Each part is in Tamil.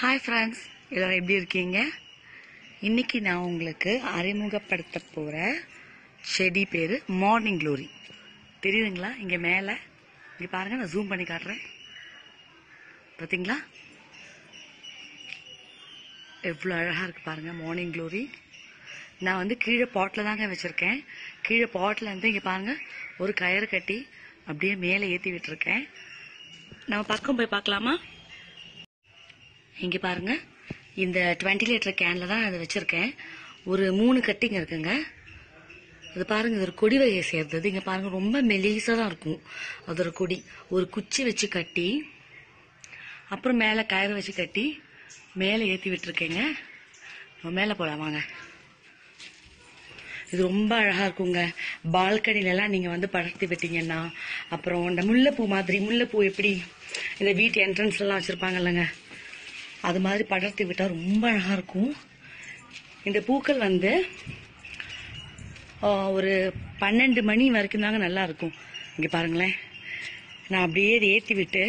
ஹாய் ஃப்ரெண்ட்ஸ் எல்லோரும் எப்படி இருக்கீங்க? இன்னைக்கு நான் உங்களுக்கு அறிமுகப்படுத்த போகிற செடி பேர் மார்னிங் க்ளோரி தெரியுதுங்களா? இங்கே மேலே. இங்கே பாருங்கள் நான் ஜூம் பண்ணி காட்டுறேன். பார்த்தீங்களா எவ்வளோ அழகாக இருக்குது பாருங்கள் மார்னிங் க்ளோரி நான் வந்து கீழே பாட்டில் தாங்க வச்சுருக்கேன். கீழே பாட்டில் வந்து இங்கே பாருங்கள் ஒரு கயிறு கட்டி அப்படியே மேலே ஏற்றி விட்டுருக்கேன். நம்ம பக்கம் போய் பார்க்கலாமா? இங்கே பாருங்க. இந்த டுவெண்ட்டி லிட்டர் கேனில் தான் அதை வச்சுருக்கேன். ஒரு மூணு கட்டிங் இருக்குங்க. இது பாருங்க இது ஒரு கொடி வகையை சேர்ந்தது. இங்கே பாருங்க ரொம்ப மெலிசாக தான் இருக்கும். அது ஒரு கொடி. ஒரு குச்சி வச்சு கட்டி அப்புறம் மேலே கயிறு வச்சு கட்டி மேலே ஏற்றி விட்டுருக்கேங்க. நம்ம மேலே போகலாம் வாங்க. இது ரொம்ப அழகா இருக்குங்க. பால்கனிலலாம் நீங்கள் நீங்க வந்து படர்த்தி விட்டீங்கன்னா அப்புறம் இந்த முல்லைப்பூ மாதிரி முல்லைப்பூ எப்படி? இந்த வீட்டு என்ட்ரன்ஸ்ல எல்லாம் வச்சிருப்பாங்க இல்லைங்க. அது மாதிரி படர்த்தி விட்டா ரொம்ப அழகா இருக்கும். இந்த பூக்கள் வந்து ஒரு பன்னெண்டு மணி வரைக்கும் தாங்க நல்லா இருக்கும். இங்க பாருங்களேன். நான் அப்படியே இதை விட்டு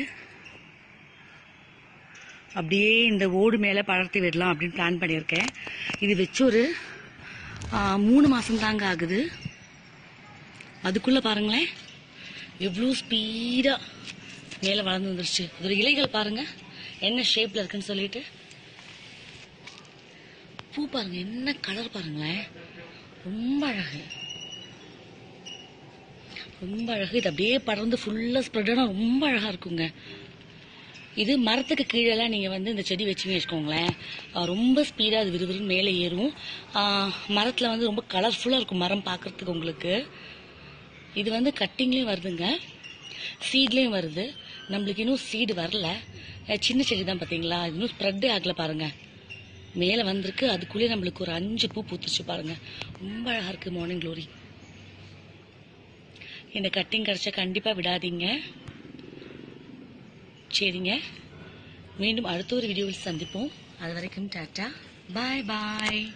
அப்படியே இந்த ஓடு மேலே படர்த்தி விடலாம் அப்படின்னு பிளான் பண்ணியிருக்கேன். இது வச்சு ஒரு மூணு மாசம் தாங்க ஆகுது. அதுக்குள்ள பாருங்களேன். எவ்வளோ ஸ்பீடா மேலே வளர்ந்து வந்துருச்சு. அதோட இலைகள் பாருங்க. என்ன ஷேப்ல இருக்குன்னு சொல்லிட்டு? பூ பாருங்க என்ன கலர் பாருங்களேன். ரொம்ப அழகு. ரொம்ப அழகு. இது அப்படியே படர்ந்து ஃபுல்லா ஸ்ப்ரெட்டான ரொம்ப அழகா இருக்குங்க. இது மரத்துக்கு கீழெல்லாம் நீங்கள் வந்து இந்த செடி வச்சுன்னு வச்சுக்கோங்களேன். ரொம்ப ஸ்பீடாக அது விறுவிறுன்னு மேலே ஏறும். மரத்தில் வந்து ரொம்ப கலர்ஃபுல்லாக இருக்கும் மரம் பார்க்கறதுக்கு உங்களுக்கு. இது வந்து கட்டிங்லேயும் வருதுங்க. சீட்லேயும் வருது. நம்மளுக்கு இன்னும் சீடு வரல. சின்ன செடி தான் பார்த்தீங்களா இன்னும் ஸ்ப்ரெட்டே ஆகலை பாருங்க. மேலே வந்திருக்கு. அதுக்குள்ளேயே நம்மளுக்கு ஒரு அஞ்சு பூ பூத்துச்சு பாருங்க. ரொம்ப அழகாக இருக்குது மார்னிங் க்ளோரி இந்த கட்டிங் கிடச்சா கண்டிப்பாக விடாதீங்க. சரிங்க. மீண்டும் அடுத்த ஒரு வீடியோவில் சந்திப்போம். அது வரைக்கும் டாட்டா. பாய் பாய்